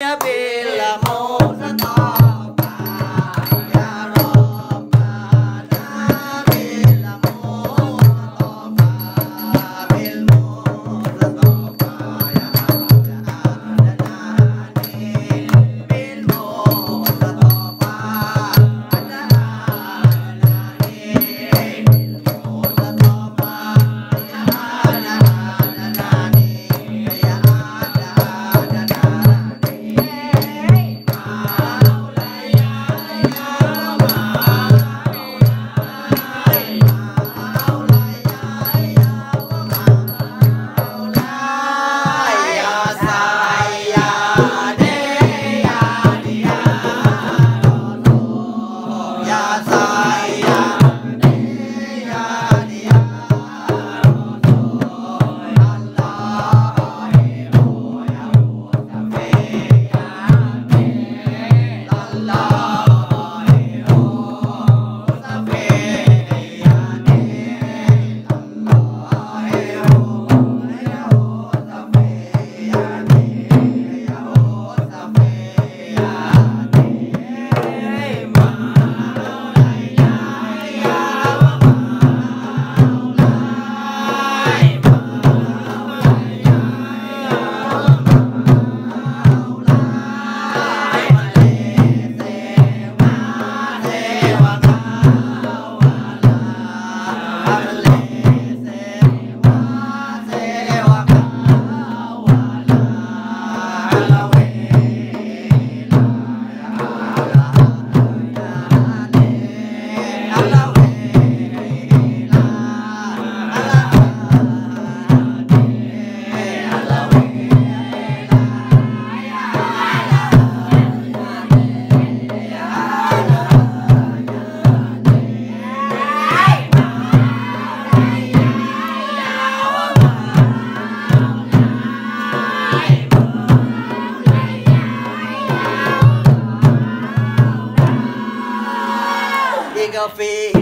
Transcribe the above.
bila selfie.